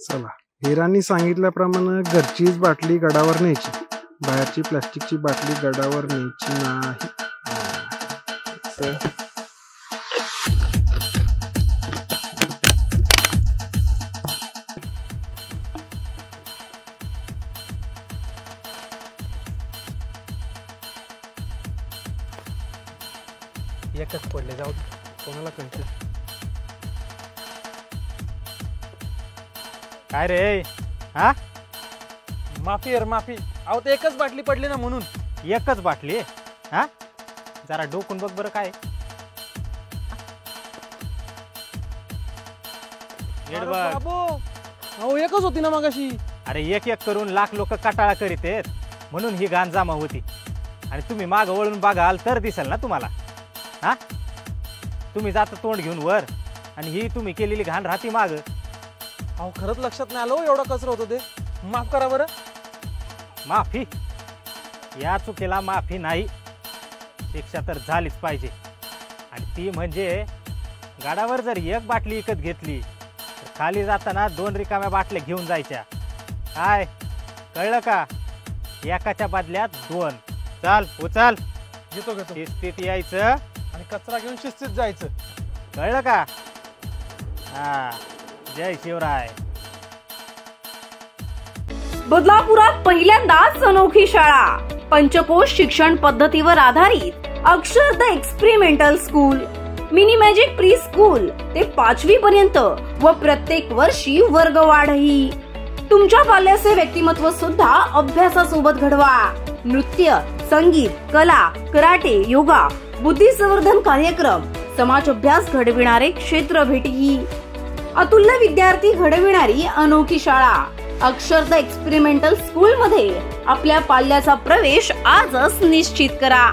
चला. हिरांनी सांगितल्याप्रमाणे घरचीच बाटली गडावर न्यायची. बाहेरची प्लास्टिकची बाटली गडावर न्यायची नाही. एकच पडले जाऊ दे. कोणाला कळतं काय रे? हा? माफी यार माफी. अहो ते एकच बाटली पडली ना म्हणून. एकच बाटली? आहे? हा? जरा डोकून बघ बरं काय. नीट अरे बघ. बाबो, अहो एकच होती ना मगाशी. अरे एक एक करून लाख लोक कटाळा करीत आहेत. म्हणून ही घाण जमा होती. आणि तुम्ही माग वळून बघाल तर दिसेल ना तुम्हाला. हा? तुम्ही जाता तोंड घेऊन वर. आणि ही तुम्ही केलेली घाण राहती माग. अहो खरंच लक्षात नाही आलो एवढा कचरा होतं ते. माफ करा बरं. माफी. या चुकीला माफी नाही शिक्षा तर झालीच पाहिजे. आणि ती म्हणजे गाडावर जर एक बाटली विकत घेतली तर खाली जाताना दोन रिकाम्या बाटल्या घेऊन जायच्या. काय? कळलं का? एकाच्या बदल्यात दोन. चाल उचल. घेतो घेतो. शिस्तीत यायचं. आणि कचरा घेऊन शिस्तीत जायचं. कळलं का? हा. जय शिवराय. बदलापुरात पहिल्यांदाच अनोखी शाळा. पंचकोश शिक्षण पद्धतीवर आधारित Akshar the experimental school mini magic preschool ते पाचवी पर्यंत व प्रत्येक वर्षी वर्गवाढही. तुमच्या पाल्याचे व्यक्तिमत्व सुद्धा अभ्यासासोबत घडवा. नृत्य संगीत कला कराटे योगा बुद्धी संवर्धन कार्यक्रम समाज अभ्यास घडविणारे क्षेत्र भेटी अतुल्य विद्यार्थी घडविणारी अनोखी शाळा. अक्षर द एक्सपेरिमेंटल स्कूल मध्ये आपल्या पाल्याचा प्रवेश आजच निश्चित करा.